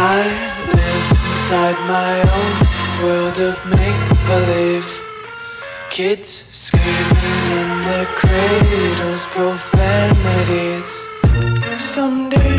I live inside my own world of make-believe. Kids screaming in their cradles, profanities. Someday